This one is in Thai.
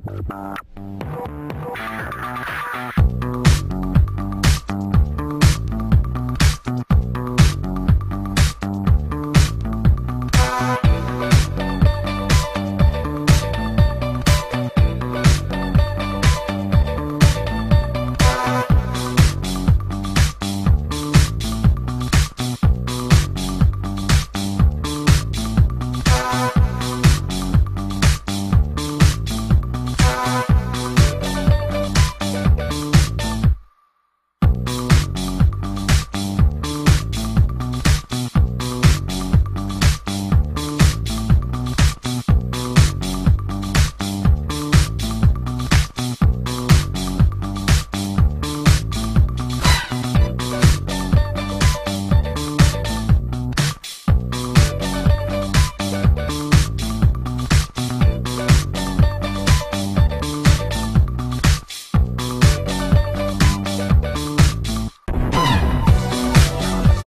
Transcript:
Bye-bye.